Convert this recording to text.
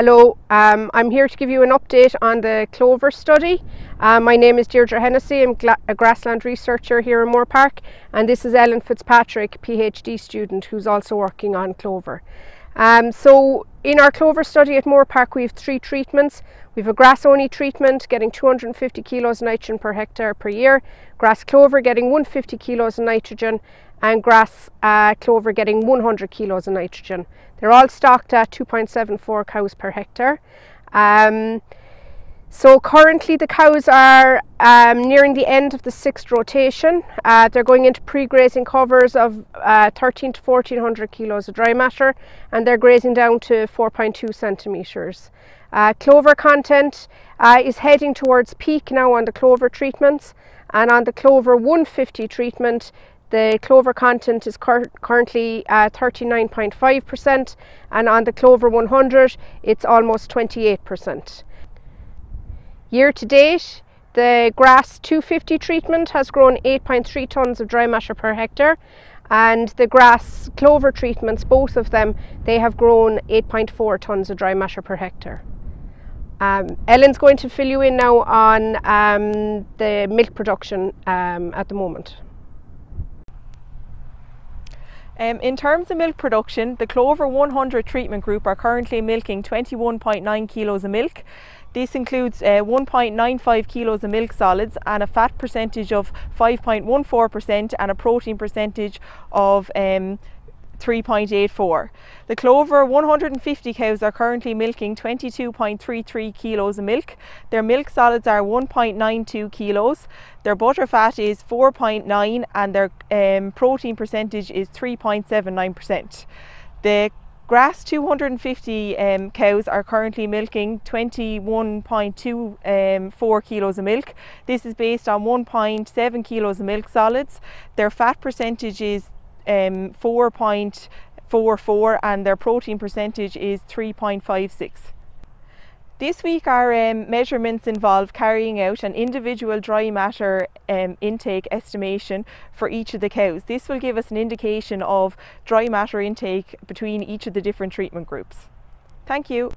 Hello, um, I'm here to give you an update on the clover study. Uh, my name is Deirdre Hennessy, I'm a grassland researcher here in Moorepark and this is Ellen Fitzpatrick, PhD student who's also working on clover. Um, so in our clover study at Moorepark we have three treatments. We have a grass only treatment getting 250 kilos of nitrogen per hectare per year, grass clover getting 150 kilos of nitrogen and grass uh, clover getting 100 kilos of nitrogen. They're all stocked at 2.74 cows per hectare. Um, so currently the cows are um, nearing the end of the sixth rotation. Uh, they're going into pre-grazing covers of uh, 13 to 1400 kilos of dry matter and they're grazing down to 4.2 centimetres. Uh, clover content uh, is heading towards peak now on the clover treatments and on the clover 150 treatment the clover content is cur currently 39.5% and on the clover 100 it's almost 28%. Year to date the grass 250 treatment has grown 8.3 tonnes of dry matter per hectare and the grass clover treatments, both of them, they have grown 8.4 tonnes of dry matter per hectare. Um, Ellen's going to fill you in now on um, the milk production um, at the moment. Um, in terms of milk production, the Clover 100 treatment group are currently milking 21.9 kilos of milk. This includes uh, 1.95 kilos of milk solids and a fat percentage of 5.14% and a protein percentage of um, 3.84. The Clover 150 cows are currently milking 22.33 kilos of milk. Their milk solids are 1.92 kilos. Their butter fat is 4.9 and their um, protein percentage is 3.79%. The Grass 250 um, cows are currently milking 21.24 um, kilos of milk. This is based on 1.7 kilos of milk solids. Their fat percentage is um, 4.44 and their protein percentage is 3.56. This week our um, measurements involve carrying out an individual dry matter um, intake estimation for each of the cows. This will give us an indication of dry matter intake between each of the different treatment groups. Thank you.